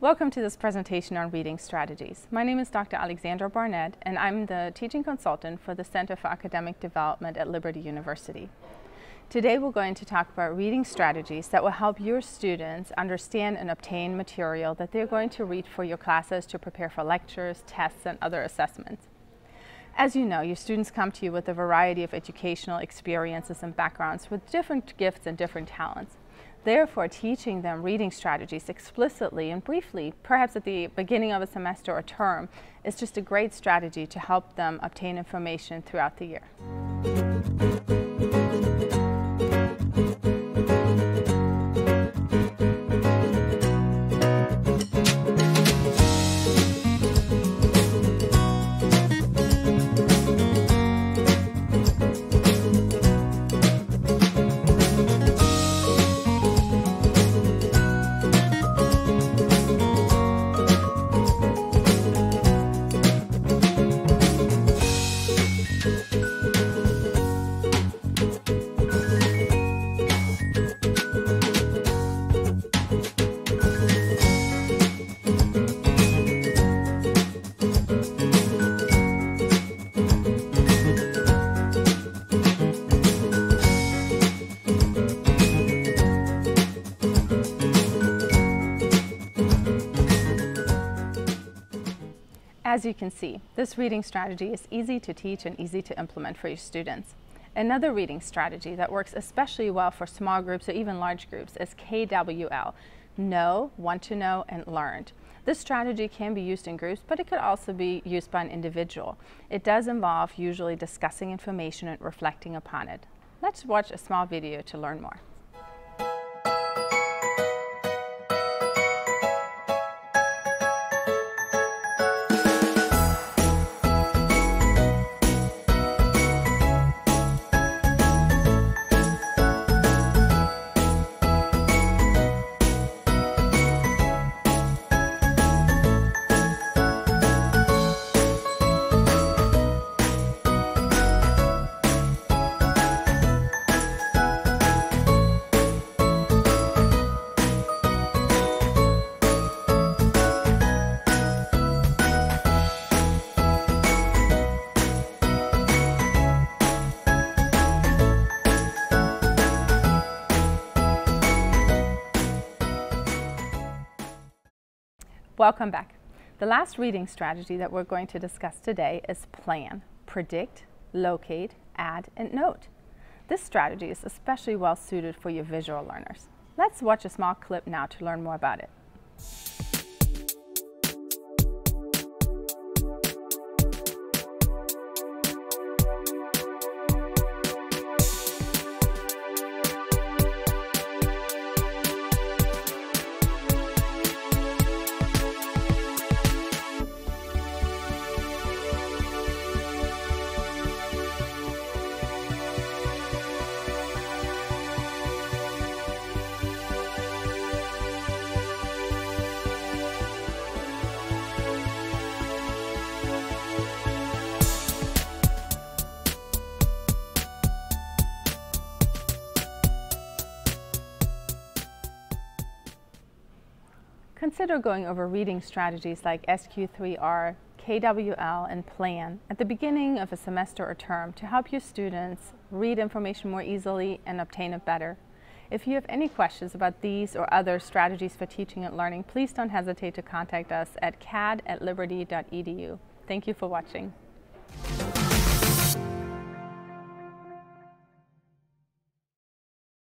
Welcome to this presentation on reading strategies. My name is Dr. Alexandra Barnett and I'm the teaching consultant for the Center for Academic Development at Liberty University. Today we're going to talk about reading strategies that will help your students understand and obtain material that they're going to read for your classes to prepare for lectures, tests, and other assessments. As you know, your students come to you with a variety of educational experiences and backgrounds with different gifts and different talents. Therefore, teaching them reading strategies explicitly and briefly, perhaps at the beginning of a semester or term, is just a great strategy to help them obtain information throughout the year. As you can see, this reading strategy is easy to teach and easy to implement for your students. Another reading strategy that works especially well for small groups or even large groups is KWL, Know, Want to Know, and Learned. This strategy can be used in groups, but it could also be used by an individual. It does involve usually discussing information and reflecting upon it. Let's watch a small video to learn more. Welcome back. The last reading strategy that we're going to discuss today is plan, predict, locate, add, and note. This strategy is especially well suited for your visual learners. Let's watch a small clip now to learn more about it. Consider going over reading strategies like SQ3R, KWL, and PLAN at the beginning of a semester or term to help your students read information more easily and obtain it better. If you have any questions about these or other strategies for teaching and learning, please don't hesitate to contact us at cad at liberty.edu. Thank you for watching.